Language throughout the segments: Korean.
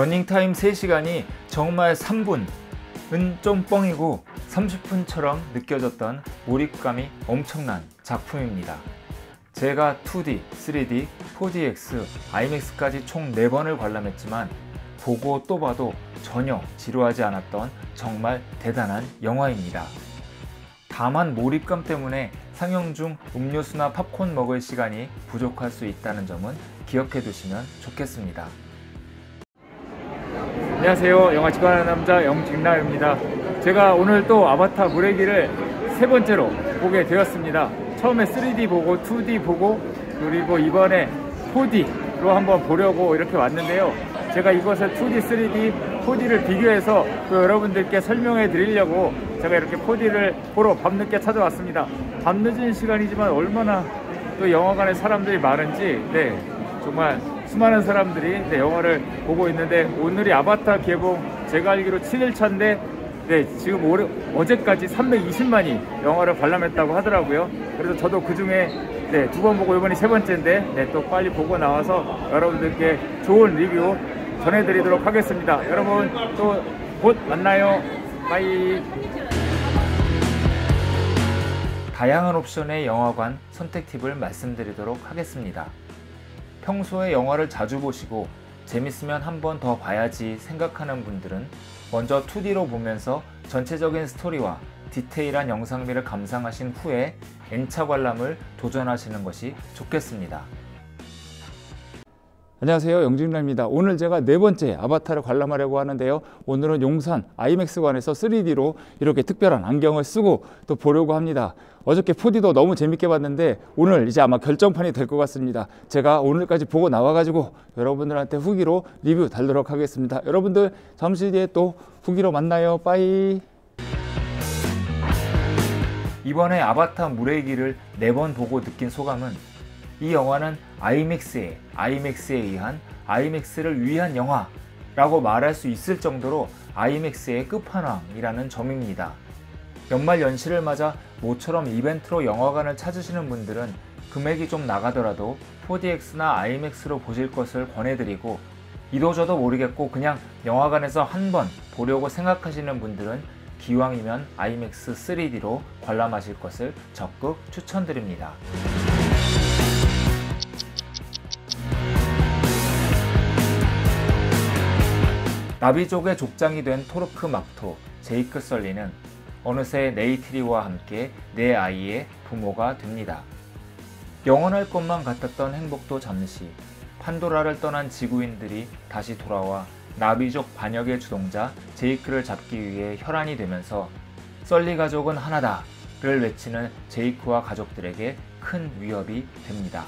러닝타임 3시간이 정말 3분은 좀 뻥이고 30분처럼 느껴졌던 몰입감이 엄청난 작품입니다. 제가 2D, 3D, 4DX, IMAX까지 총 4번을 관람했지만 보고 또 봐도 전혀 지루하지 않았던 정말 대단한 영화입니다. 다만 몰입감 때문에 상영 중 음료수나 팝콘 먹을 시간이 부족할 수 있다는 점은 기억해 두시면 좋겠습니다. 안녕하세요. 영화 직관하는 남자 영직나입니다. 제가 오늘 또 아바타 길을 세 번째로 보게 되었습니다. 처음에 3D 보고 2D 보고 그리고 이번에 4D로 한번 보려고 이렇게 왔는데요. 제가 이것을 2D, 3D, 4D를 비교해서 또 여러분들께 설명해 드리려고 제가 이렇게 4D를 보러 밤늦게 찾아왔습니다. 밤늦은 시간이지만 얼마나 또 영화관에 사람들이 많은지 네 정말 수많은 사람들이 네, 영화를 보고 있는데 오늘이 아바타 개봉 제가 알기로 7일차인데 네, 지금 올해, 어제까지 320만이 영화를 관람했다고 하더라고요. 그래서 저도 그 중에 네, 두 번 보고 이번이 세 번째인데 네, 또 빨리 보고 나와서 여러분들께 좋은 리뷰 전해드리도록 하겠습니다. 여러분 또 곧 만나요. Bye. 다양한 옵션의 영화관 선택 팁을 말씀드리도록 하겠습니다. 평소에 영화를 자주 보시고 재밌으면 한 번 더 봐야지 생각하는 분들은 먼저 2D로 보면서 전체적인 스토리와 디테일한 영상미를 감상하신 후에 N차 관람을 도전하시는 것이 좋겠습니다. 안녕하세요. 영진라입니다. 오늘 제가 네 번째 아바타를 관람하려고 하는데요. 오늘은 용산 아이맥스관에서 3D로 이렇게 특별한 안경을 쓰고 또 보려고 합니다. 어저께 4D도 너무 재밌게 봤는데 오늘 이제 아마 결정판이 될 것 같습니다. 제가 오늘까지 보고 나와 가지고 여러분들한테 후기로 리뷰 달도록 하겠습니다. 여러분들 잠시 뒤에 또 후기로 만나요. 빠이. 이번에 아바타 물의 길을 네 번 보고 느낀 소감은 이 영화는 아이맥스에 아이맥스에 의한 아이맥스를 위한 영화라고 말할 수 있을 정도로 아이맥스의 끝판왕이라는 점입니다. 연말 연시를 맞아 모처럼 이벤트로 영화관을 찾으시는 분들은 금액이 좀 나가더라도 4DX나 아이맥스로 보실 것을 권해드리고 이도저도 모르겠고 그냥 영화관에서 한 번 보려고 생각하시는 분들은 기왕이면 아이맥스 3D로 관람하실 것을 적극 추천드립니다. 나비족의 족장이 된 토르크 막토 제이크 썰리는 어느새 네이트리와 함께 내 아이의 부모가 됩니다. 영원할 것만 같았던 행복도 잠시 판도라를 떠난 지구인들이 다시 돌아와 나비족 반역의 주동자 제이크를 잡기 위해 혈안이 되면서 썰리 가족은 하나다를 외치는 제이크와 가족들에게 큰 위협이 됩니다.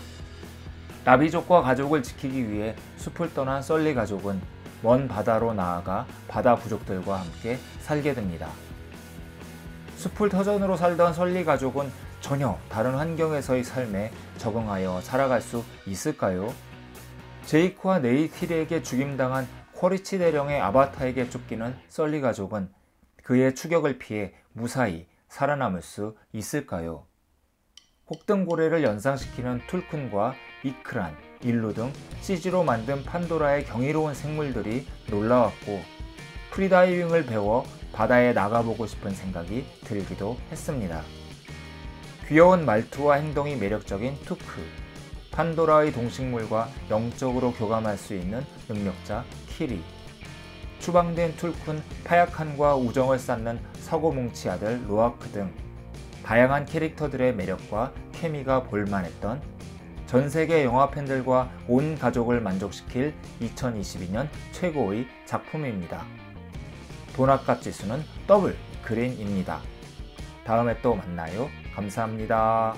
나비족과 가족을 지키기 위해 숲을 떠난 썰리 가족은 먼 바다로 나아가 바다 부족들과 함께 살게 됩니다. 숲을 터전으로 살던 설리 가족은 전혀 다른 환경에서의 삶에 적응하여 살아갈 수 있을까요? 제이크와 네이티리에게 죽임당한 쿼리치 대령의 아바타에게 쫓기는 썰리 가족은 그의 추격을 피해 무사히 살아남을 수 있을까요? 혹등고래를 연상시키는 툴쿤과 이크란, 일루 등 CG로 만든 판도라의 경이로운 생물들이 놀라웠고 프리다이빙을 배워 바다에 나가보고 싶은 생각이 들기도 했습니다. 귀여운 말투와 행동이 매력적인 투크, 판도라의 동식물과 영적으로 교감할 수 있는 능력자 키리, 추방된 툴쿤 파야칸과 우정을 쌓는 사고뭉치 아들 로아크 등 다양한 캐릭터들의 매력과 케미가 볼만했던 전 세계 영화 팬들과 온 가족을 만족시킬 2022년 최고의 작품입니다. 돈아깝 지수는 더블 그린입니다. 다음에 또 만나요. 감사합니다.